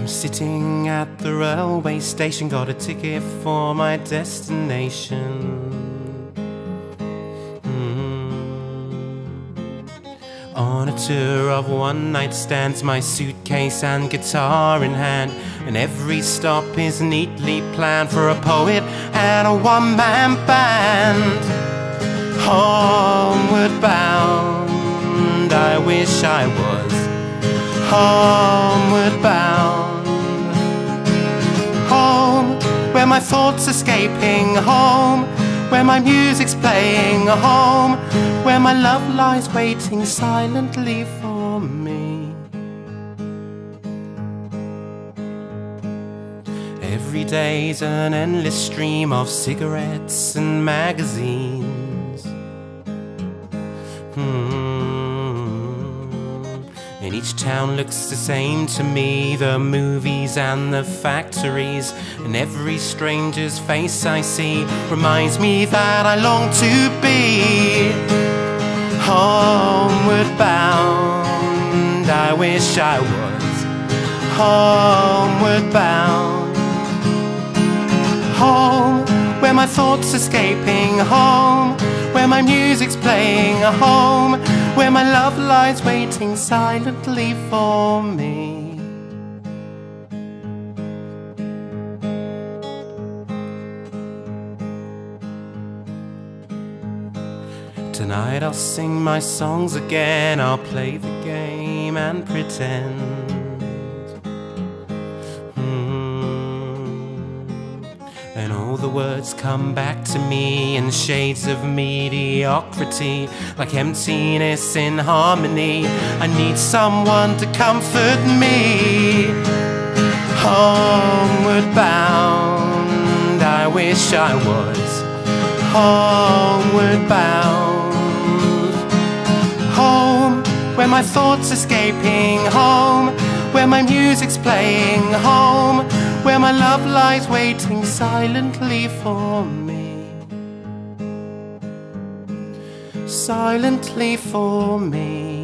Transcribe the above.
I'm sitting at the railway station, got a ticket for my destination. Mm. On a tour of one night stands, my suitcase and guitar in hand, and every stop is neatly planned for a poet and a one man band. Homeward bound, I wish I was homeward my thoughts escaping. Home, where my music's playing. Home, where my love lies waiting silently for me. Every day's an endless stream of cigarettes and magazines. And each town looks the same to me the movies and the factories. And every stranger's face I see reminds me that I long to be homeward bound. I wish I was homeward bound. Home, where my thoughts escaping. Home, where my music's playing. A home, where my love lies waiting silently for me. Tonight I'll sing my songs again. I'll play the game and pretend. And all the words come back to me in shades of mediocrity, like emptiness in harmony. I need someone to comfort me. Homeward bound, I wish I was homeward bound. Home, where my thoughts escaping. Home, where my music's playing. Home, my love lies waiting silently for me. Silently for me.